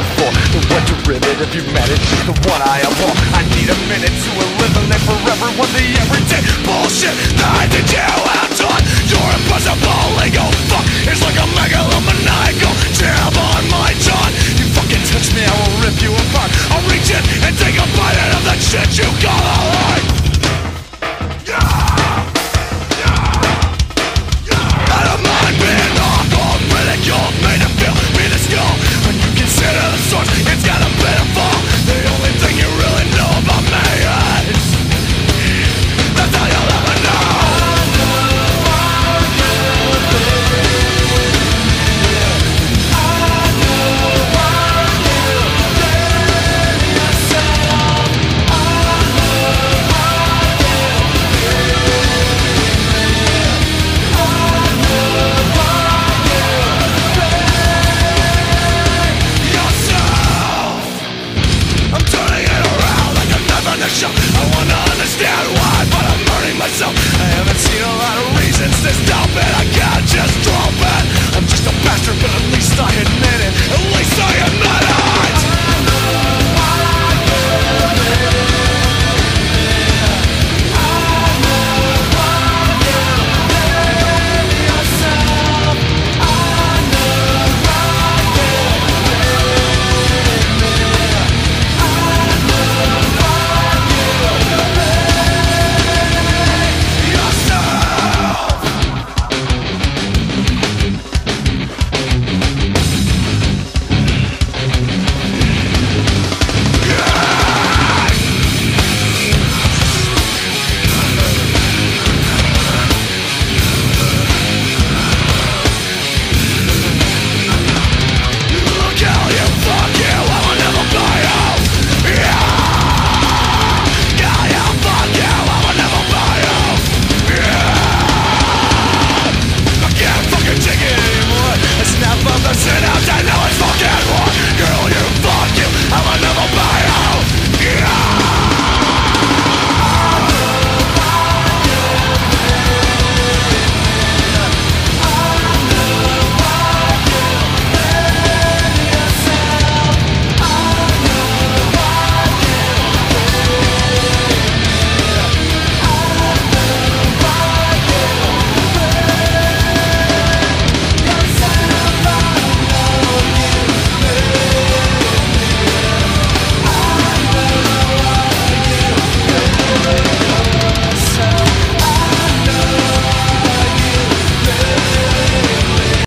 metaphor The what derivative humanity is the one I abhor I need a minute to eliminate forever what the everyday bullshit. That I did you